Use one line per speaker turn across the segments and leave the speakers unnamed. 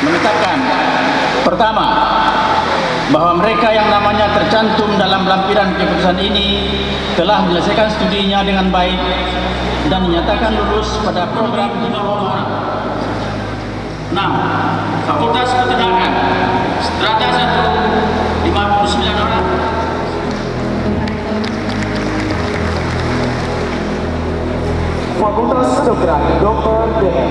Menetapkan pertama bahwa mereka yang namanya tercantum dalam lampiran keputusan ini telah menyelesaikan studinya dengan baik dan dinyatakan lulus pada program 50 orang. 6. Fakultas Peternakan Strata 1
Fakultas Kedokteran Dr. DM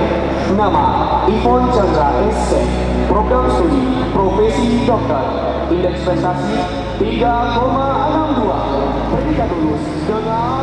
Nama Ivon Chandra SC Program Studi Profesi Dokter Indeks Prestasi 3,62 Predikat lulus dengan